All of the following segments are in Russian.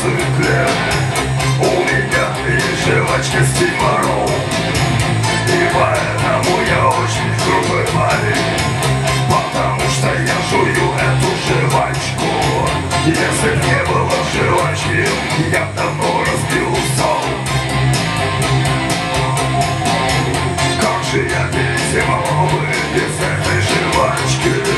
светле У меня и жвачка Стимарол И поэтому я очень грубый парень Потому что я жую эту жвачку Если б не было жвачки, я б давно разбил зал Как же я перезимовал бы без этой жвачки?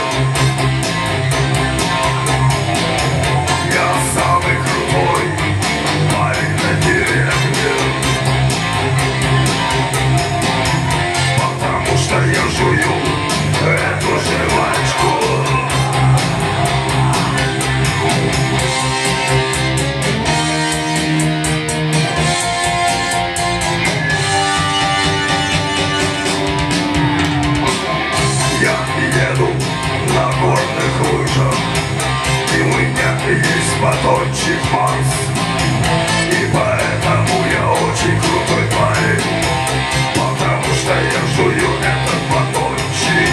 Батончик Марс. И поэтому я очень крутой парень. Потому что я жую этот батончик.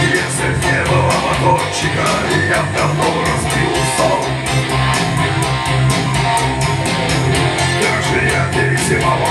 Если б не было батончика Я б давно разбил стол Как же я перезимовал